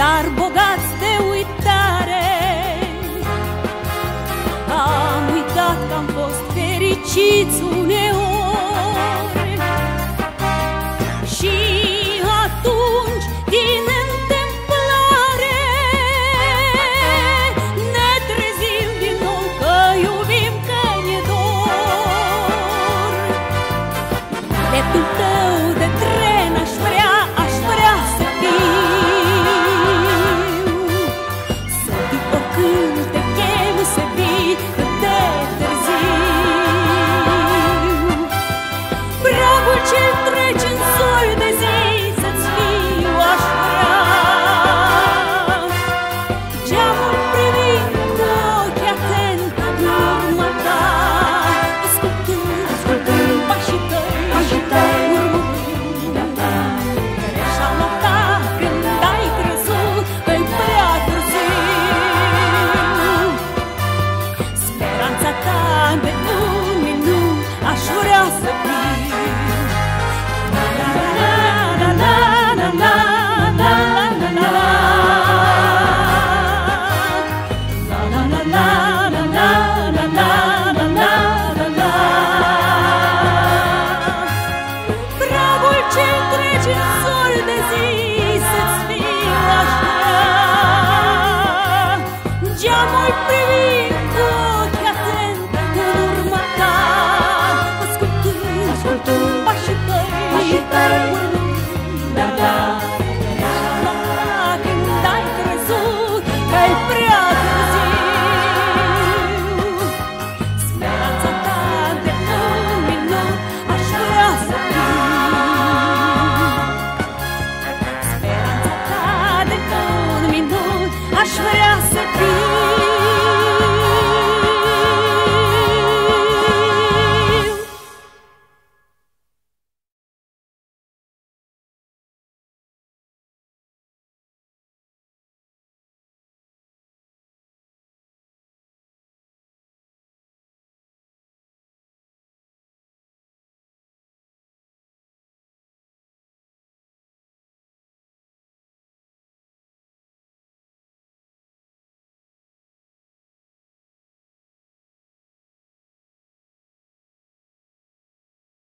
dar bogați de uitare Am uitat că am fost fericiți uneori.